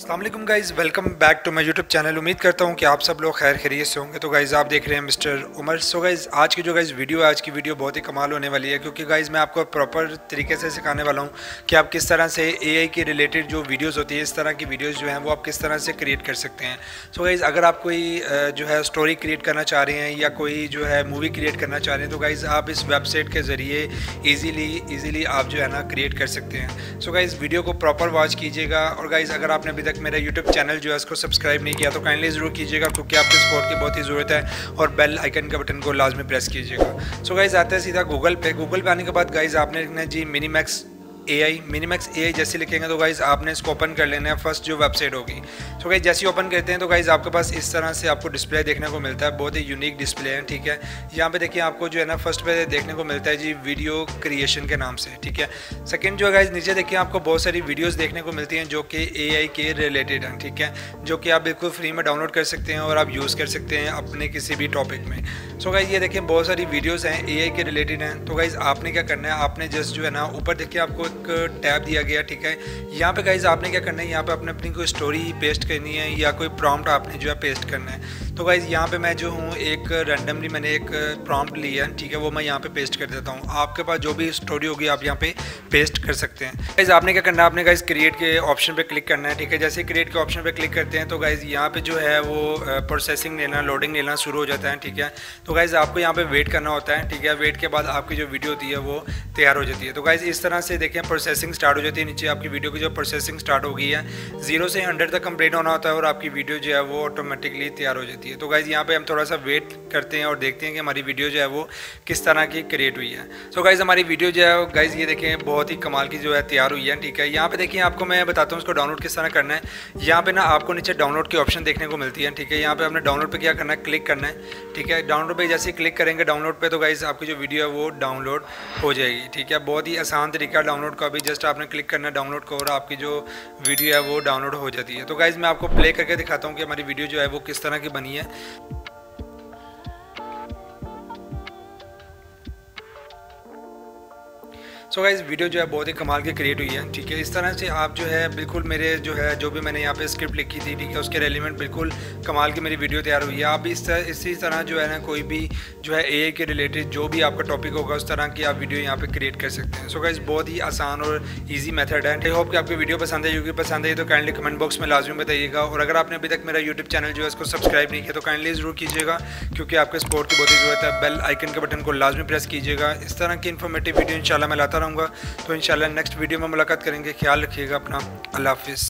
Allam guys welcome back to my YouTube channel. उम्मीद करता हूँ कि आप सब लोग खैर खरीत से होंगे। तो गाइज़ आप देख रहे हैं मिस्टर उमर। सो गाइज़ आज की जो गाइज़ वीडियो है, आज की वीडियो बहुत ही कमाल होने वाली है, क्योंकि गाइज़ मैं आपको प्रॉपर तरीके से सिखाने वाला हूँ कि आप किस तरह से ए आई के रिलेटेड जो वीडियोज़ होती है, इस तरह की वीडियोज़ जो हैं, वो आप किस तरह से क्रिएट कर सकते हैं। सो गाइज़ अगर आप कोई जो है स्टोरी क्रिएट करना चाह रहे हैं, या कोई जो है मूवी क्रिएट करना चाह रहे हैं तो गाइज़ आप इस वेबसाइट के ज़रिए ईजीली ईज़िली आप जो है ना क्रिएट कर सकते हैं। सो गाइज़ वीडियो को प्रॉपर वॉच कीजिएगा। और गाइज़ अगर आपने अभी तक मेरा यूट्यूब चैनल जो है उसको सब्सक्राइब नहीं किया तो काइंडली ज़रूर कीजिएगा, क्योंकि आपके सपोर्ट की बहुत ही ज़रूरत है और बेल आइकन के बटन को लाजमी प्रेस कीजिएगा। सो गाइज़ आते हैं सीधा गूगल पे। गूगल पे आने के बाद गाइज़ आपने G mini max A I MiniMax A I जैसे लिखेंगे तो गाइज़ आपने इसको ओपन कर लेना है फ़र्स्ट जो वेबसाइट होगी। तो गाइज़ जैसे ओपन करते हैं तो गाइज़ आपके पास इस तरह से आपको डिस्प्ले देखने को मिलता है। बहुत ही यूनिक डिस्प्ले है, ठीक है? यहाँ पे देखिए आपको जो है ना फ़र्स्ट पे देखने को मिलता है जी वीडियो क्रिएशन के नाम से, ठीक है? सेकेंड जो है गाइज़ नीचे देखिए आपको बहुत सारी वीडियोज़ देखने को मिलती हैं जो कि ए आई के रिलेटेड हैं, ठीक है? जो कि आप बिल्कुल फ्री में डाउनलोड कर सकते हैं और आप यूज़ कर सकते हैं अपने किसी भी टॉपिक में। सो so गाइज़ ये देखिए बहुत सारी वीडियोज़ हैं ए आई के रिलेटेड हैं। तो गाइज़ आपने क्या करना है? आपने जस्ट जो है ना, ऊपर देखिए आपको एक टैब दिया गया, ठीक है? यहाँ पे गाइज़ आपने क्या करना है? यहाँ पे आपने अपनी कोई स्टोरी पेस्ट करनी है या कोई प्रॉम्प्ट आपने जो है पेस्ट करना है। तो गाइज़ यहाँ पे मैं जो हूँ, एक रैंडमली मैंने एक प्रॉम्प्ट लिया है, ठीक है? वो मैं यहाँ पे पेस्ट कर देता हूँ। आपके पास जो भी स्टोरी होगी, आप यहाँ पे पेस्ट कर सकते हैं। गाइज़ आपने क्या करना है? आपने गाइज़ क्रिएट के ऑप्शन पे क्लिक करना है, ठीक है? जैसे क्रिएट के ऑप्शन पे क्लिक करते हैं तो गाइज़ यहाँ पे जो है वो प्रोसेसिंग लेना लोडिंग लेना शुरू हो जाता है, ठीक है? तो गाइज़ आपको यहाँ पर वेट करना होता है, ठीक है? वेट के बाद आपकी जो वीडियो होती है, वो तैयार हो जाती है। तो गाइज़ इस तरह से देखें प्रोसेसिंग स्टार्ट हो जाती है। नीचे आपकी वीडियो की जो प्रोसेसिंग स्टार्ट हो गई है ज़ीरो से हंड्रेड तक कंप्लीट होना होता है और आपकी वीडियो जो है वो ऑटोमेटिकली तैयार हो जाती है। तो गाइज़ यहाँ पे हम थोड़ा सा वेट करते हैं और देखते हैं कि हमारी वीडियो जो है वो किस तरह की क्रिएट हुई है। सो so गाइज़ हमारी वीडियो जो है गाइज़ ये देखें, बहुत ही कमाल की जो है तैयार हुई है, ठीक है? यहाँ पे देखिए, आपको मैं बताता हूँ उसको डाउनलोड किस तरह करना है। यहाँ पे ना आपको नीचे डाउनलोड की ऑप्शन देखने को मिलती है, ठीक है? यहाँ पे हमने डाउनलोड पर क्या करना है? क्लिक करना है, ठीक है? डाउनलोड पर जैसे क्लिक करेंगे डाउनलोड पर तो गाइज़ आपकी जो वीडियो है वो डाउनलोड हो जाएगी, ठीक है? बहुत ही आसान तरीका डाउनलोड का भी जस्ट आपने क्लिक करना है डाउनलोड को और आपकी जो वीडियो है वो डाउनलोड हो जाती है। तो गाइज़ मैं आपको प्ले करके दिखाता हूँ कि हमारी वीडियो जो है वो किस तरह की बनी है। Yeah. सो गाइज़ वीडियो जो है बहुत ही कमाल की क्रिएट हुई है, ठीक है? इस तरह से आप जो है, बिल्कुल मेरे जो है, जो भी मैंने यहाँ पे स्क्रिप्ट लिखी थी, ठीक है, उसके रेलिवेंट बिल्कुल कमाल की मेरी वीडियो तैयार हुई है। आप इस तरह, इसी तरह जो है ना, कोई भी जो है ए के रिलेटेड जो भी आपका टॉपिक होगा, उस तरह की आप वीडियो यहाँ पर क्रिएट कर सकते हैं। सो गाइज़ बहुत ही आसान और ईजी मेथड है। आई होप कि आपकी वीडियो पसंद है क्योंकि पसंद है तो काइंडली कमेंट बॉक्स में लाजमी बताइएगा। और अगर आपने अभी तक मेरा यूट्यूब चैनल जो है, उसको सब्सक्राइब नहीं किया तो काइंडली ज़रूर कीजिएगा, क्योंकि आपके सपोर्ट की बहुत ही ज़रूरत है। बेल आइकन के बटन को लाजमी प्रेस कीजिएगा। इस तरह की इन्फॉर्मेटिव वीडियो इंशाल्लाह मैं लाता रहूँगा। तो इन नेक्स्ट वीडियो में मुलाकात करेंगे। ख्याल रखिएगा अपना। अल्लाह हाफिज़।